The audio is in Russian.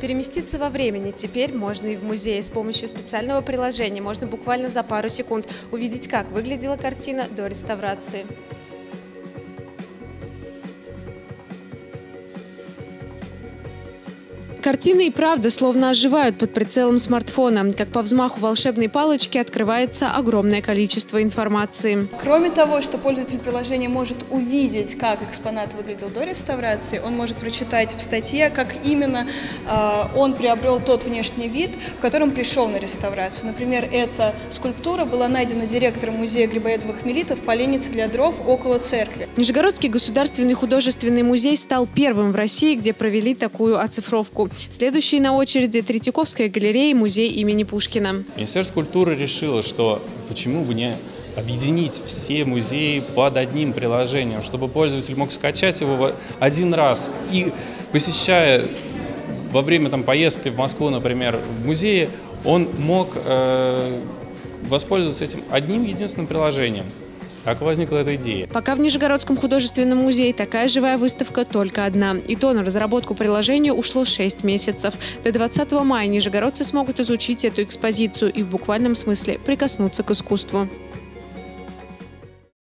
Переместиться во времени теперь можно и в музее. С помощью специального приложения можно буквально за пару секунд увидеть, как выглядела картина до реставрации. Картины и правда словно оживают под прицелом смартфона. Как по взмаху волшебной палочки открывается огромное количество информации. Кроме того, что пользователь приложения может увидеть, как экспонат выглядел до реставрации, он может прочитать в статье, как именно э, он приобрел тот внешний вид, в котором пришел на реставрацию. Например, эта скульптура была найдена директором музея грибоедовых мелитов по ленице для дров около церкви. Нижегородский государственный художественный музей стал первым в России, где провели такую оцифровку. Следующий на очереди Третьяковская галерея и музей имени Пушкина. Министерство культуры решило, что почему бы не объединить все музеи под одним приложением, чтобы пользователь мог скачать его один раз и посещая во время там, поездки в Москву, например, в музее, он мог э, воспользоваться этим одним единственным приложением. Как возникла эта идея? Пока в Нижегородском художественном музее такая живая выставка только одна. И то на разработку приложения ушло 6 месяцев. До 20 мая нижегородцы смогут изучить эту экспозицию и в буквальном смысле прикоснуться к искусству.